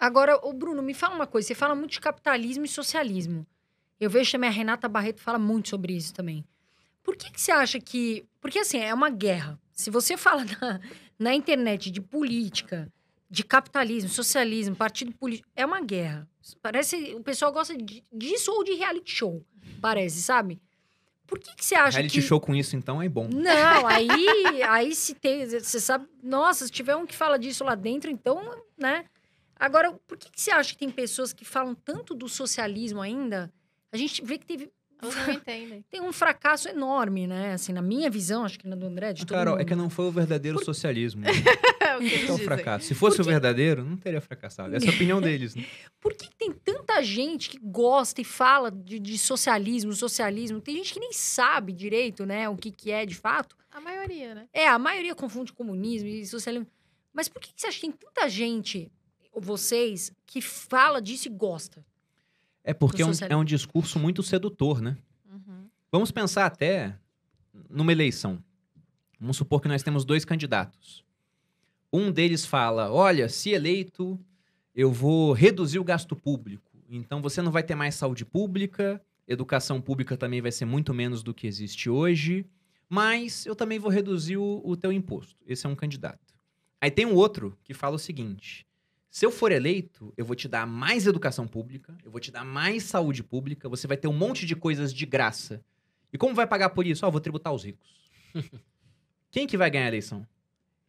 Agora, o Bruno, me fala uma coisa. Você fala muito de capitalismo e socialismo. Eu vejo também a Renata Barreto fala muito sobre isso também. Por que, que você acha que. Porque, assim, é uma guerra. Se você fala na, na internet de política, de capitalismo, socialismo, partido político, é uma guerra. Parece. O pessoal gosta de, disso ou de reality show. Parece, sabe? Por que, que você acha Reality que. show com isso, então, é bom. Não, aí, aí se tem. Você sabe. Nossa, se tiver um que fala disso lá dentro, então, né? Agora, por que, que você acha que tem pessoas que falam tanto do socialismo ainda? A gente vê que teve, Elas não entendem. tem um fracasso enorme, né? Assim, na minha visão, acho que na do André, de todo Carol, é mundo. que não foi o verdadeiro socialismo. É o que eles Esse é o dizem. fracasso. Se fosse o verdadeiro, não teria fracassado. Essa é a opinião deles. Né? Por que tem tanta gente que gosta e fala de, de socialismo, socialismo? Tem gente que nem sabe direito, né, o que, que é de fato. A maioria, né? É, a maioria confunde comunismo e socialismo. Mas por que, que você acha que tem tanta gente, vocês, que fala disso e gosta? É porque é um, é um discurso muito sedutor, né? Uhum. Vamos pensar até numa eleição. Vamos supor que nós temos dois candidatos. Um deles fala: olha, se eleito, eu vou reduzir o gasto público. Então você não vai ter mais saúde pública, educação pública também vai ser muito menos do que existe hoje, mas eu também vou reduzir o, o teu imposto. Esse é um candidato. Aí tem um outro que fala o seguinte: se eu for eleito, eu vou te dar mais educação pública, eu vou te dar mais saúde pública, você vai ter um monte de coisas de graça. E como vai pagar por isso? Ó, vou tributar os ricos. Quem que vai ganhar a eleição?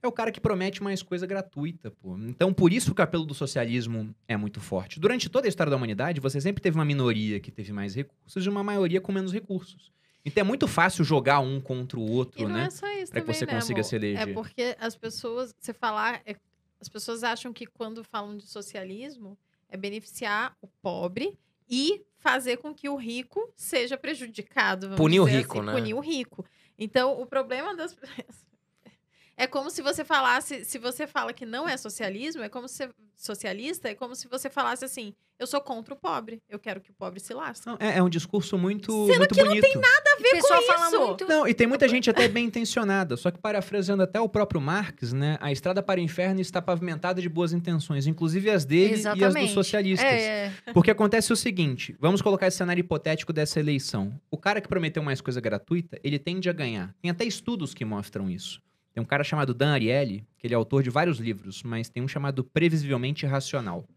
É o cara que promete mais coisa gratuita, pô. Então, por isso que o apelo do socialismo é muito forte. Durante toda a história da humanidade, você sempre teve uma minoria que teve mais recursos e uma maioria com menos recursos. Então é muito fácil jogar um contra o outro, E não né? é só isso Pra que você né, consiga amor? se eleger. É porque as pessoas, você falar, é- as pessoas acham que quando falam de socialismo é beneficiar o pobre e fazer com que o rico seja prejudicado. Punir o rico, assim, né? Punir o rico. Então, o problema das é como se você falasse, se você fala que não é socialismo, é como se socialista, é como se você falasse assim: eu sou contra o pobre, eu quero que o pobre se lasque. Não, é, é um discurso muito, Sendo muito que não bonito. tem nada a ver com fala isso. muito. Não, e tem muita gente até bem intencionada, só que parafraseando até o próprio Marx, né? A estrada para o inferno está pavimentada de boas intenções, inclusive as dele e as dos Exatamente. socialistas. É, é. Porque acontece o seguinte, vamos colocar esse cenário hipotético dessa eleição. O cara que prometeu mais coisa gratuita, ele tende a ganhar. Tem até estudos que mostram isso. Tem um cara chamado Dan Ariely, que ele é autor de vários livros, mas tem um chamado Previsivelmente Racional.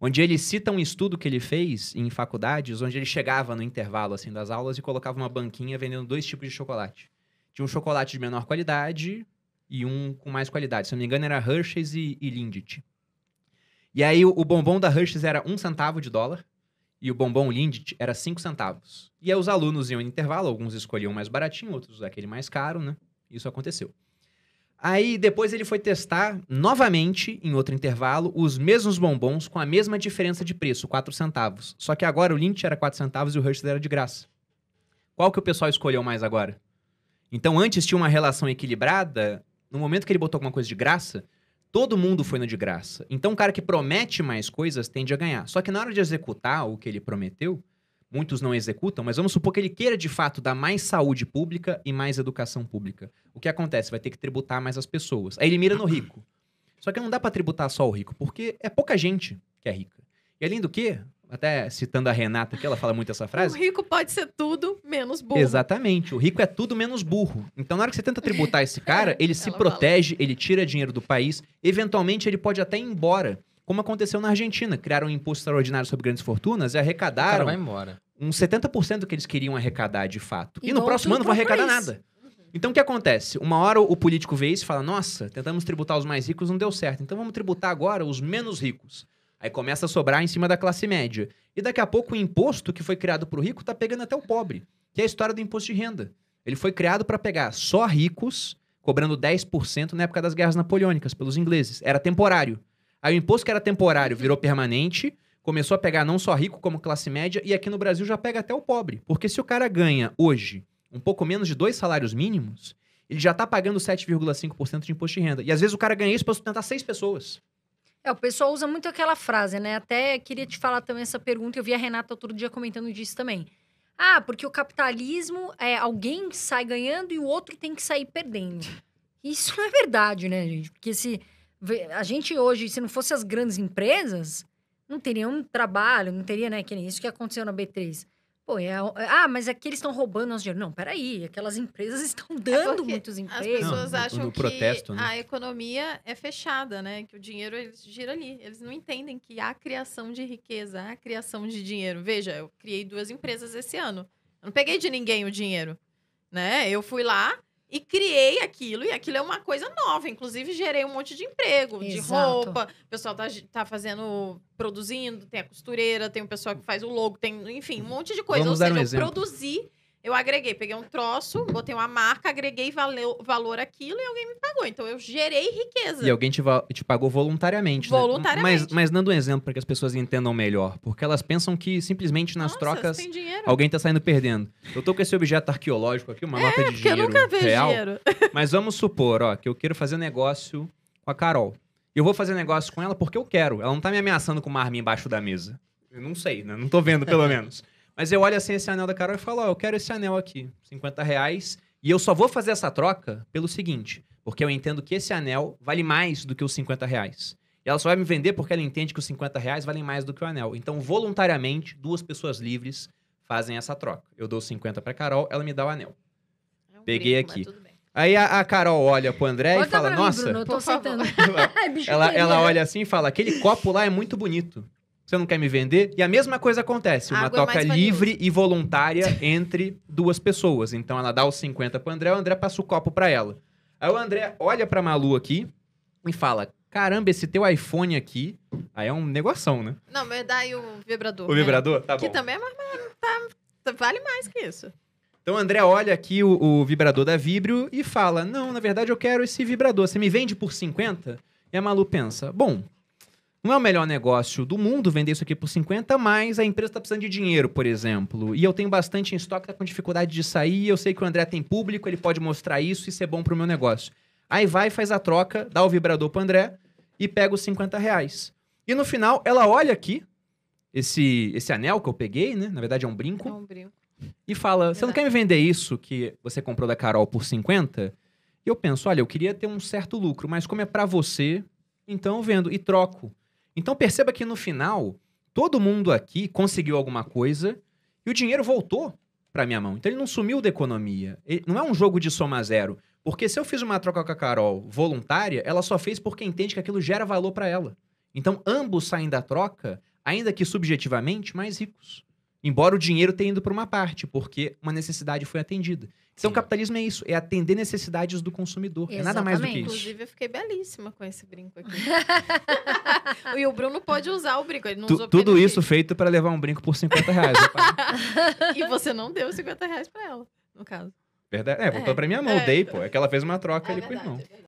Onde ele cita um estudo que ele fez em faculdades, onde ele chegava no intervalo assim das aulas e colocava uma banquinha vendendo dois tipos de chocolate. Tinha um chocolate de menor qualidade e um com mais qualidade. Se não me engano, era Hershey's e, e Lindt. E aí o, o bombom da Hershey's era um centavo de dólar e o bombom Lindt era cinco centavos. E aí os alunos iam em intervalo, alguns escolhiam mais baratinho, outros aquele mais caro, né? Isso aconteceu. Aí depois ele foi testar novamente, em outro intervalo, os mesmos bombons com a mesma diferença de preço, 4 centavos. Só que agora o Lindt era 4 centavos e o Hershey's era de graça. Qual que o pessoal escolheu mais agora? Então antes tinha uma relação equilibrada, no momento que ele botou alguma coisa de graça, todo mundo foi no de graça. Então o cara que promete mais coisas tende a ganhar. Só que na hora de executar o que ele prometeu, muitos não executam, mas vamos supor que ele queira de fato dar mais saúde pública e mais educação pública. O que acontece? Vai ter que tributar mais as pessoas. Aí ele mira no rico. Só que não dá pra tributar só o rico, porque é pouca gente que é rica. E além do que, até citando a Renata, que ela fala muito essa O frase, rico pode ser tudo menos burro. Exatamente. O rico é tudo menos burro. Então, na hora que você tenta tributar esse cara, ele se protege, ele tira dinheiro do país. Eventualmente, ele pode até ir embora. Como aconteceu na Argentina. Criaram um imposto extraordinário sobre grandes fortunas e O arrecadaram vai embora. uns 70% do que eles queriam arrecadar de fato. E, E no próximo ano não vão arrecadar país. nada. Então o que acontece? Uma hora o político vê isso e fala: Nossa, tentamos tributar os mais ricos, não deu certo. Então vamos tributar agora os menos ricos. Aí começa a sobrar em cima da classe média. E daqui a pouco o imposto que foi criado pro rico tá pegando até o pobre. Que é a história do imposto de renda. Ele foi criado para pegar só ricos, cobrando 10% na época das guerras napoleônicas pelos ingleses. Era temporário. Aí o imposto que era temporário virou permanente, começou a pegar não só rico como classe média, e aqui no Brasil já pega até o pobre. Porque se o cara ganha hoje um pouco menos de dois salários mínimos, ele já tá pagando 7,5% de imposto de renda. E às vezes o cara ganha isso para sustentar seis pessoas. É, o pessoal usa muito aquela frase, né? Até queria te falar também essa pergunta, eu vi a Renata outro dia comentando disso também. Ah, porque o capitalismo é alguém sai ganhando e o outro tem que sair perdendo. Isso não é verdade, né, gente? Porque se A gente hoje, se não fosse as grandes empresas, não teria um trabalho, não teria, né? Que nem isso que aconteceu na B3. Pô, é, ah, mas aqui eles estão roubando nosso dinheiro. Não, peraí, aquelas empresas estão dando porque muitos As empregos. pessoas Não, no- acham no que protesto, né? a economia é fechada, né? Que o dinheiro ele gira ali. Eles não entendem que há criação de riqueza, há criação de dinheiro. Veja, eu criei duas empresas esse ano. Eu não peguei de ninguém o dinheiro, né? Eu fui lá e criei aquilo, e aquilo é uma coisa nova. Inclusive, gerei um monte de emprego, de Exato. roupa. O pessoal tá, tá fazendo, produzindo, tem a costureira, tem o pessoal que faz o logo, tem, enfim, um monte de coisa. Vamos Ou dar um seja, eu produzi, eu agreguei, peguei um troço, botei uma marca, agreguei valeu, valor aquilo e alguém me pagou. Então, eu gerei riqueza. E alguém te, te pagou voluntariamente, né? Voluntariamente. Mas, mas dando um exemplo para que as pessoas entendam melhor. Porque elas pensam que simplesmente nas Nossa, trocas dinheiro. alguém tá saindo perdendo. Eu tô com esse objeto arqueológico aqui, uma nota de É, Porque eu dinheiro nunca vejo real. dinheiro. Mas vamos supor, ó, que eu quero fazer negócio com a Carol. Eu vou fazer negócio com ela porque eu quero. Ela não tá me ameaçando com uma arma embaixo da mesa. Eu não sei, né? Não tô vendo, pelo menos. Mas eu olho assim esse anel da Carol e falo, ó, eu quero esse anel aqui, 50 reais. E eu só vou fazer essa troca pelo seguinte, porque eu entendo que esse anel vale mais do que os 50 reais. E ela só vai me vender porque ela entende que os 50 reais valem mais do que o anel. Então, voluntariamente, duas pessoas livres fazem essa troca. Eu dou 50 pra Carol, ela me dá o anel. É um Peguei aqui. Aí a, a Carol olha pro André e fala, pra mim, nossa... Bruno, eu tô por favor. sentando. Ai, bicho ela, ela olha assim e fala, aquele copo lá é muito bonito. Você não quer me vender? E a mesma coisa acontece. Uma é mais valioso. livre e voluntária entre duas pessoas. Então ela dá os 50 pro André, o André passa o copo pra ela. Aí o André olha pra Malu aqui e fala, caramba, esse teu iPhone aqui... Aí é um negoção, né? Não, mas daí o vibrador. O né? vibrador? Tá Que bom. também é mais tá, tá- vale mais que isso. Então o André olha aqui o, o vibrador da Vibrio e fala: Não, na verdade eu quero esse vibrador. Você me vende por 50? E a Malu pensa: Bom, não é o melhor negócio do mundo vender isso aqui por 50, mas a empresa está precisando de dinheiro, por exemplo. E eu tenho bastante em estoque, tá com dificuldade de sair. Eu sei que o André tem público, ele pode mostrar isso e ser bom pro meu negócio. Aí vai, faz a troca, dá o vibrador pro André e pega os 50 reais. E no final, ela olha aqui, esse, esse anel que eu peguei, né? Na verdade é um brinco É um brinco. e fala: Você não quer me vender isso que você comprou da Carol por 50? E eu penso: Olha, eu queria ter um certo lucro, mas como é pra você, então eu vendo e troco. Então perceba que no final, todo mundo aqui conseguiu alguma coisa e o dinheiro voltou pra minha mão. Então ele não sumiu da economia. Ele- não é um jogo de soma zero. Porque se eu fiz uma troca com a Carol voluntária, ela só fez porque entende que aquilo gera valor pra ela. Então ambos saem da troca, ainda que subjetivamente, mais ricos. Embora o dinheiro tenha ido para uma parte, porque uma necessidade foi atendida. Então, o Sim. capitalismo é isso, é atender necessidades do consumidor. É nada mais do que Exatamente. isso. Inclusive, eu fiquei belíssima com esse brinco aqui. e o Bruno pode usar o brinco. Ele não Tu- usou tudo isso feito para levar um brinco por 50 reais. E você não deu 50 reais pra ela, no caso. Verdade? É, voltou É, pra minha mão, é. dei, pô. É que ela fez uma troca É ali com o verdade, irmão. é verdade.